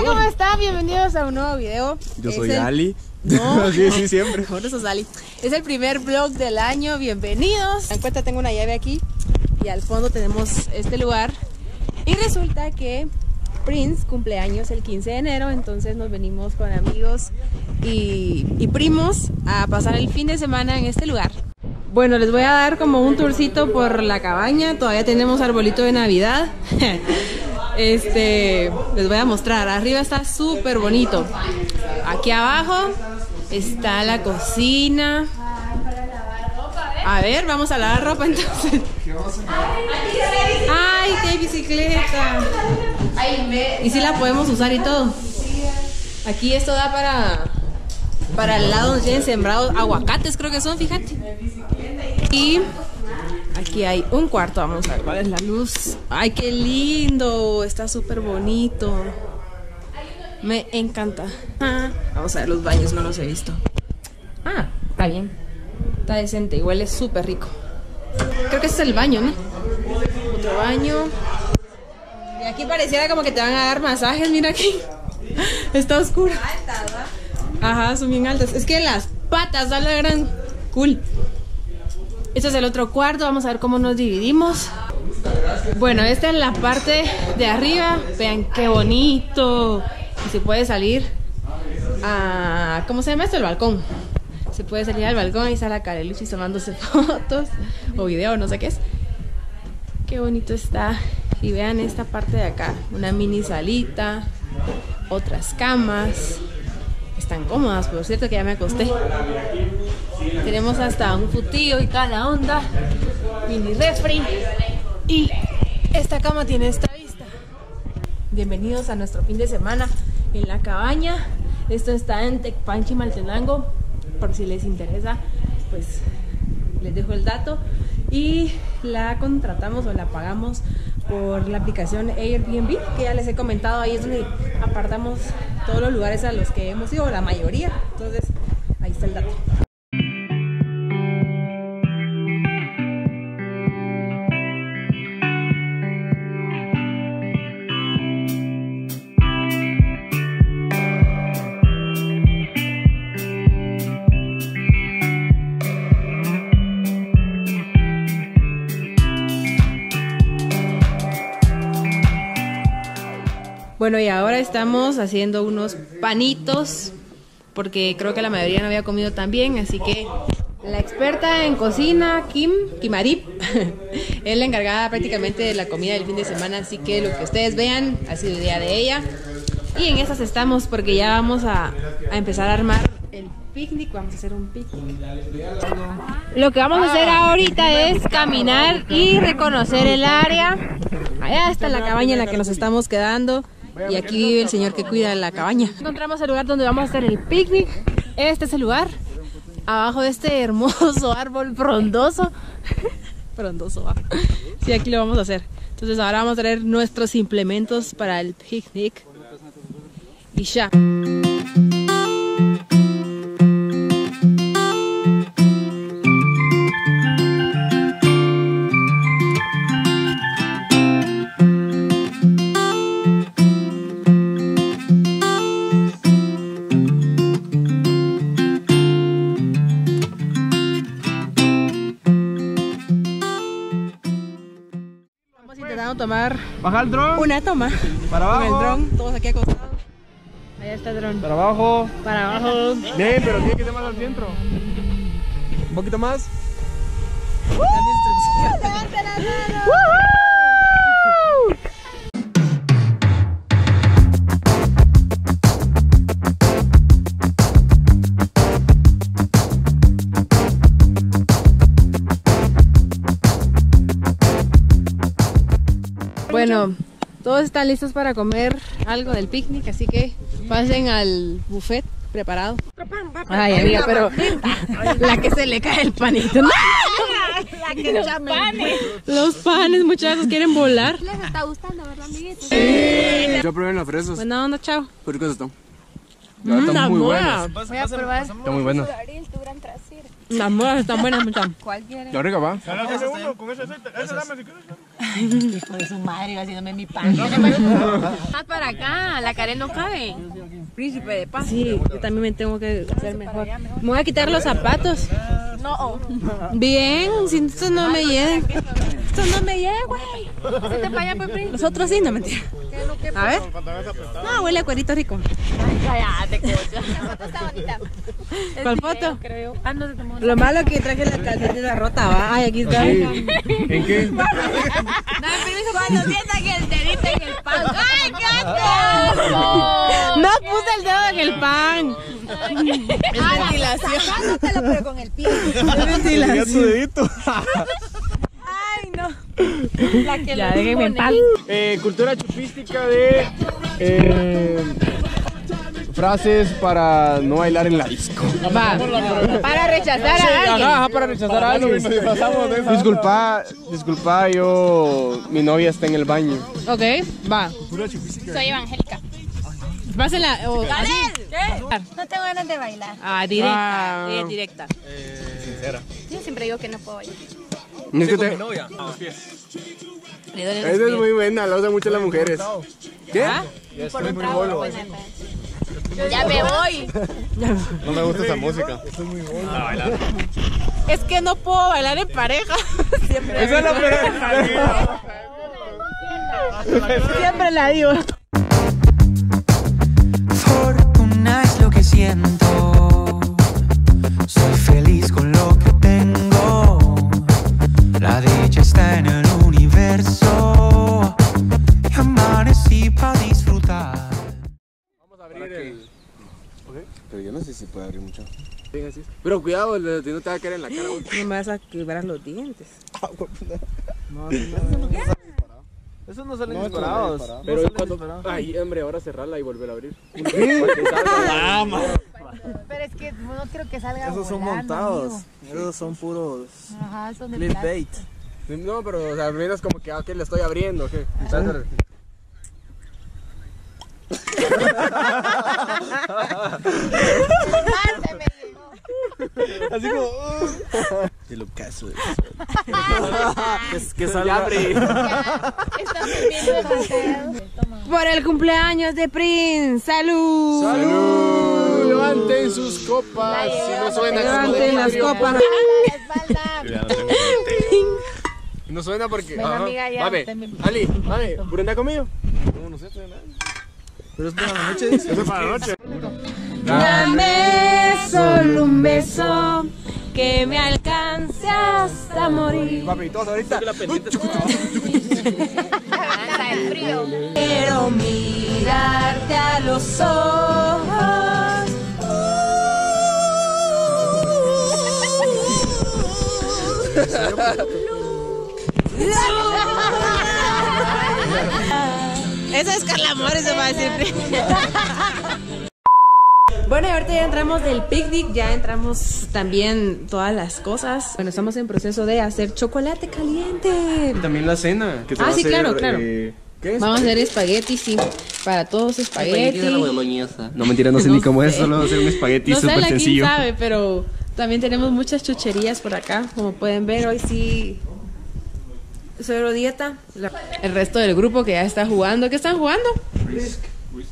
Hola, ¿cómo están? Bienvenidos a un nuevo video. Yo soy el- Ali. No. sí, sí, siempre. Por eso Ali. Es el primer vlog del año. Bienvenidos. En cuenta tengo una llave aquí y al fondo tenemos este lugar. Y resulta que Prince cumple años el 15 de enero, entonces nos venimos con amigos y, y primos a pasar el fin de semana en este lugar. Bueno, les voy a dar como un tourcito por la cabaña. Todavía tenemos arbolito de Navidad. Este, les voy a mostrar. Arriba está súper bonito. Aquí abajo está la cocina. A ver, vamos a lavar ropa entonces. ¡Ay, qué bicicleta! Y si la podemos usar y todo. Aquí esto da para para el lado donde tienen sembrados aguacates, creo que son, fíjate. Y aquí hay un cuarto, vamos a ver cuál es la luz. ¡Ay, qué lindo! Está súper bonito. Me encanta. Ah, vamos a ver los baños, no los he visto. Ah, está bien. Está decente y huele súper rico. Creo que ese es el baño, ¿no? Otro baño. Y aquí pareciera como que te van a dar masajes, mira aquí. Está oscuro. Ajá, son bien altas. Es que las patas da la gran cool. Este es el otro cuarto, vamos a ver cómo nos dividimos. Bueno, esta es la parte de arriba. Vean qué bonito. Y se puede salir a. ¿Cómo se llama esto? El balcón. Se puede salir al balcón. Ahí está la Careluchis tomándose fotos o video, no sé qué es. Qué bonito está. Y vean esta parte de acá. Una mini salita. Otras camas. Están cómodas, por cierto que ya me acosté. Tenemos hasta un futillo y toda la onda. Mini refri. Y esta cama tiene esta vista. Bienvenidos a nuestro fin de semana en la cabaña. Esto está en Tecpanchi, Maltenango. Por si les interesa, pues les dejo el dato. Y la contratamos o la pagamos por la aplicación Airbnb, que ya les he comentado. Ahí es donde apartamos todos los lugares a los que hemos ido, la mayoría. Entonces, ahí está el dato. Bueno, y ahora estamos haciendo unos panitos, porque creo que la mayoría no había comido tan bien, así que la experta en cocina, Kim, Kimarip, es la encargada prácticamente de la comida del fin de semana, así que lo que ustedes vean ha sido idea de ella. Y en esas estamos porque ya vamos a, a empezar a armar el picnic, vamos a hacer un picnic. Lo que vamos a hacer ahorita es caminar y reconocer el área. Allá está la cabaña en la que nos estamos quedando. Y aquí vive el señor que cuida la cabaña. Encontramos el lugar donde vamos a hacer el picnic. Este es el lugar. Abajo de este hermoso árbol frondoso. frondoso, va. Sí, aquí lo vamos a hacer. Entonces ahora vamos a traer nuestros implementos para el picnic. Y ya. Intentando tomar Baja el dron. una toma. Para Con el abajo. dron, todos aquí acostados. Allá está el dron. Para abajo. Para abajo. Bien, pero tiene que ser más al centro. Un poquito más. Bueno, todos están listos para comer algo del picnic, así que pasen al buffet preparado. Ay, amiga, pero la que se le cae el panito. ¡No! Los panes. Los panes, muchachos, quieren volar. Les está gustando, ¿verdad, amiguitos? Yo probé las fresas. Buena onda, chao. Qué ricos están. Mm, están muy buenas. Voy a probar. Están muy buenas. Las moras están buenas, muchachos. ¿Cuál quieres? Qué rica, va. Con ese aceite, ese dame si quieres. Hijo de su madre, iba haciéndome mi pan. Más para acá, la Karen no cabe. Príncipe de paz. Sí, yo también me tengo que hacer mejor. Me voy a quitar los zapatos. No, Bien, si esto no me llega. Esto no me llega, güey. se te vaya, pues, príncipe. Los otros sí, no mentira. A ver. No, huele a cuerito rico. Cállate, foto está bonita. ¿Cuál foto? Creo. Ah. Lo malo que traje la calcetita rota, va. Ay, aquí está. ¿En qué? Dame permiso cuando sientan que el dedito en el pan. ¡Ay, qué asco! No puse el dedo en el pan. Es ventilación. Sacándotelo, pero con el pie. Es ventilación. dedito. La que Ya, déjenme en paz. Eh, cultura chupística de eh, frases para no bailar en la disco. Va. Para rechazar a alguien. Ajá, para rechazar a alguien. Disculpa, disculpa, yo mi novia está en el baño. Ok, va. Soy evangélica. Pásela. o- así. No tengo ganas de bailar. Ah, directa. Ah. ella es directa. Yo siempre digo que no puedo bailar. Es que te- Le duelen los Esa es pies. muy buena, la usan mucho las mujeres. ¿Qué? ¿Ah? Por un trago, pues, Ya me voy. No me gusta esa música. Es que no puedo bailar en pareja. Siempre, Esa es la peor. siempre la digo. Fortuna es lo que siento. Soy feliz con lo no sé si puede abrir mucho. Pero cuidado, no te va a caer en la cara. güey. No me vas a quebrar los dientes. Esos no salen No, disparados. no, No Pero salen cuando. disparados. Ay, hombre, ahora cerrarla y volver a abrir. Pero es que no creo que salga Esos son montados. amigo. Esos son puros Ajá, son de clickbait. No, pero o sea, al menos como que, ah, que le estoy abriendo. ¿qué? Así como. uh. Y lo caso. que, que demasiado. Por el cumpleaños de Prince. ¡Salud! ¡Salud! Levanten sus copas. Si no suena Levanten las copas. La espalda. No suena porque. Ven, amiga, ya, mi- Ali, mame, ¿brenda conmigo? Pero es para la noche. dice. Eso es para la noche. Dame solo un beso que me alcance hasta morir. Papi, todos ahorita. El frío. Quiero mirarte a los ojos. Esa es Carla se va a decir. Bueno, y ahorita ya entramos del picnic, ya entramos también todas las cosas. Bueno, estamos en proceso de hacer chocolate caliente. También la cena. Que se Ah, va a sí, hacer, claro, claro. eh, ¿Qué es? Vamos a hacer espagueti, sí. Para todos espagueti. No, mentira, no sé No ni cómo es, solo hacer un espagueti No sé, súper sencillo. sabe, pero también tenemos muchas chucherías por acá. Como pueden ver, hoy sí. Cero dieta. La- El resto del grupo que ya está jugando. ¿Qué están jugando?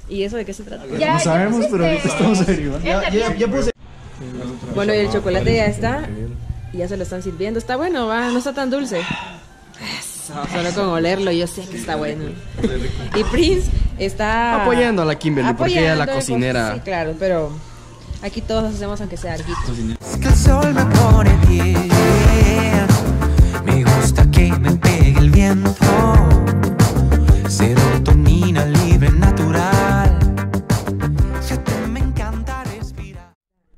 ¿Y eso de qué se trata? No sabemos, pero ahorita estamos averiguando. Ya, ya, ya puse. Bueno, y el chocolate ya está. Y ya se lo están sirviendo. Está bueno, va. No está tan dulce. Eso, solo con olerlo yo sé que está bueno. Y Prince está Apoyando a la Kimberly, porque ella es la apoyando, cocinera. Sí, claro, pero aquí todos hacemos aunque sea algo. Es que el sol me pone bien. El viento. Serotonina libre, natural. Fíjate, me encanta respirar.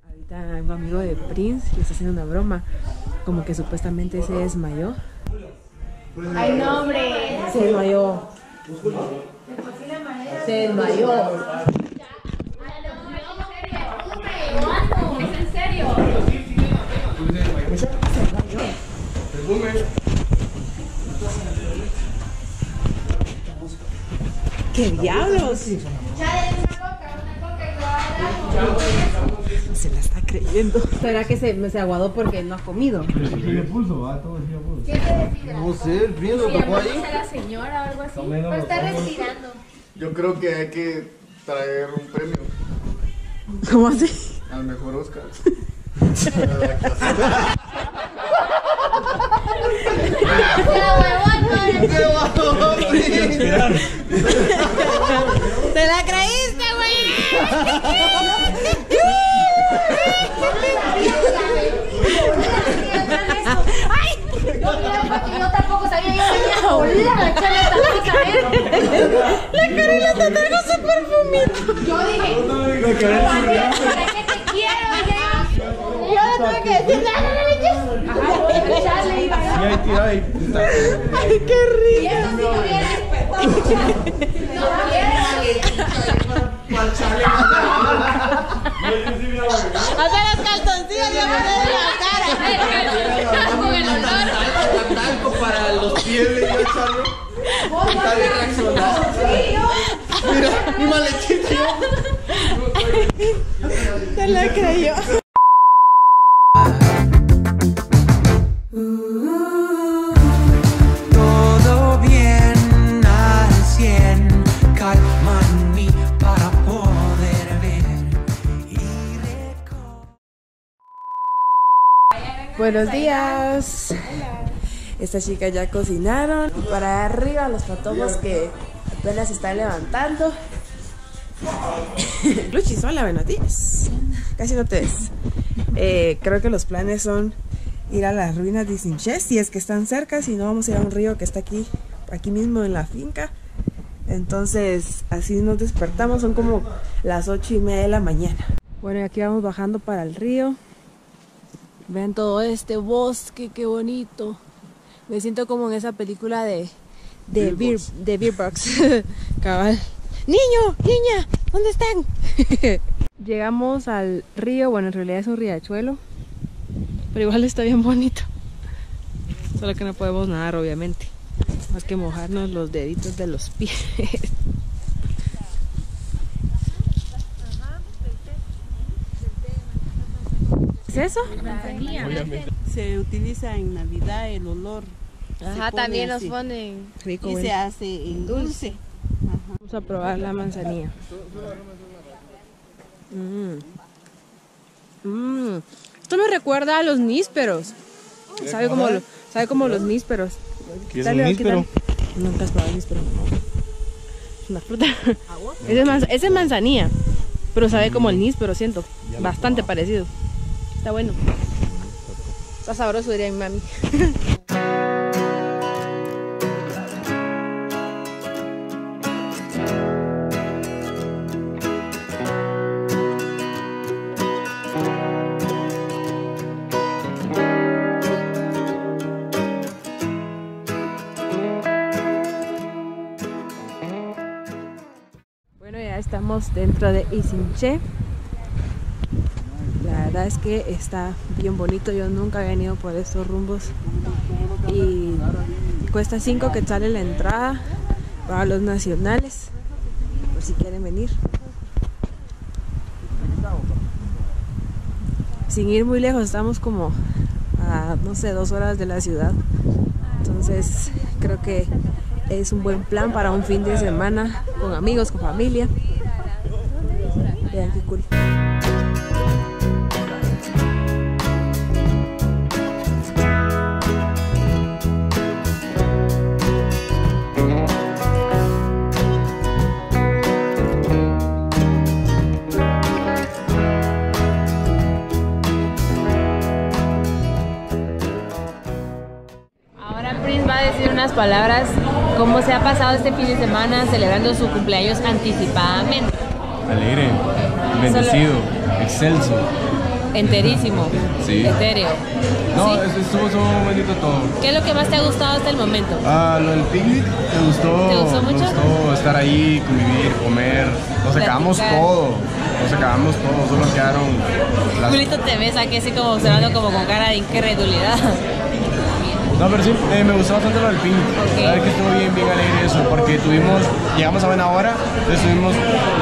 Ahorita un amigo de Prince le está haciendo una broma. Como que supuestamente se desmayó. Ay, no, hombre. Se desmayó. Se desmayó. ¿Es en serio? ¿Qué diablos? Se la está creyendo. ¿Será que se, se aguadó porque no ha comido? No sé, el frío lo tocó ahí. la señora o algo así. Pero está respirando. Yo creo que hay que traer un premio ¿Cómo así? al mejor Oscar. ¡Te la creíste, güey! ¡Ay! Yo creo porque yo tampoco sabía, yo venía a volar a echarle esta cosa a él. La Carolina te traigo su perfumito. Yo dije, ¿para qué te quiero? Yo. Yo le tuve que decir, no, no, no, no, no. Ajá, echarle iba. Y ahí tira ahí. Ay, qué Y rico. eso sí lo hubiera No quiero. Hacer las calzoncillas y a poner en la cara. Con el olor. Talco para los pies le iba a echarle. Reaccionado. Mira, mi maletita. Se la creyó. Buenos días. Estas chicas ya cocinaron. Y para arriba los patojos que apenas se están levantando. Luchis, hola, buenos días. Casi no te ves. Eh, creo que los planes son ir a las ruinas de Sinché, si es que están cerca, si no vamos a ir a un río que está aquí, aquí mismo en la finca. Entonces, así nos despertamos, son como las ocho y media de la mañana. Bueno, y aquí vamos bajando para el río. Vean todo este bosque, qué bonito. Me siento como en esa película de, de, Beer, de Beer Box. Cabal. Niño, niña, ¿dónde están? Llegamos al río, bueno, en realidad es un riachuelo, pero igual está bien bonito. Solo que no podemos nadar, obviamente. Más que mojarnos los deditos de los pies. eso? Se utiliza en Navidad el olor. Ajá, pone también nos así. ponen. Rico, Y bueno. se hace en dulce. Vamos a probar la manzanilla. Mm. Mm. Esto me recuerda a los nísperos. Sabe como, lo- sabe como los nísperos. ¿Qué es Dale, un aquí, dale. níspero? Nunca has probado níspero. Es una fruta. Ese es, manz- ese es manzanilla. Pero sabe como el níspero, siento. Bastante parecido. Está bueno. Está sabroso, diría mi mami. Bueno, ya estamos dentro de Isinche. La verdad es que está bien bonito. Yo nunca había venido por estos rumbos. Y cuesta 5 quetzales la entrada para los nacionales. Por si quieren venir. Sin ir muy lejos, estamos como a, no sé, dos horas de la ciudad. Entonces, creo que es un buen plan para un fin de semana con amigos, con familia. Vean qué cool. Decir unas palabras, cómo se ha pasado este fin de semana celebrando su cumpleaños anticipadamente. Alegre, bendecido, excelso. Enterísimo, Sí. etéreo. No, ¿Sí? es- estuvo, estuvo bonito todo. ¿Qué es lo que más te ha gustado hasta el momento? Ah, lo del picnic, ¿te gustó? ¿Te gustó mucho? Me gustó estar ahí, convivir, comer. Nos acabamos todo. Nos acabamos todo, solo quedaron las... Julito te ves aquí así como observando como con cara de incredulidad. No, pero sí, eh, me gustó bastante lo del pin. La verdad que estuvo bien, bien alegre eso, porque tuvimos, llegamos a buena hora, entonces tuvimos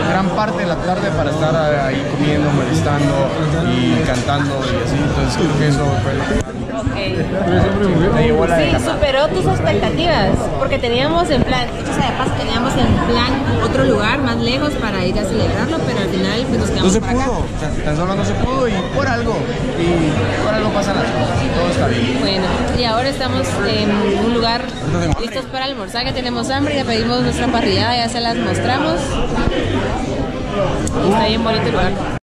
gran parte de la tarde para estar ahí comiendo, molestando y cantando y así, entonces creo que eso fue lo me llevó la de Sí, superó tus expectativas, porque teníamos en plan, sea de paso, teníamos en plan otro lugar más lejos para ir a celebrarlo, pero al final pues nos No quedamos se por pudo, acá. o sea, tan solo no se pudo y por algo, y por algo pasan las cosas todo está bien. Bueno, y ahora estamos en un lugar listos para almorzar, que tenemos hambre, ya pedimos nuestra parrillada, ya se las mostramos. Está bien bonito el lugar.